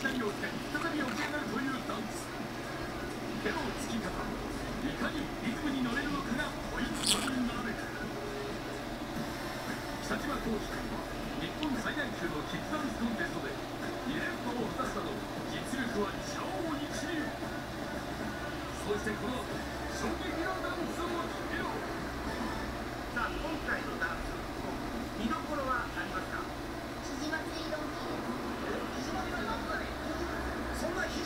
光をつけ再び起き上がるというダンス手のつき方いかにリズムに乗れるのかがポイントになる北島康介君は日本最大級のキッズダンスコンテストで2連覇を果たすなど実力は超一流そしてこの後衝撃のダンスを披露さあ今回のダンス見どころはあります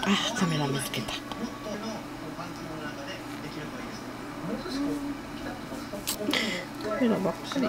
とこうストップにカメラばっかり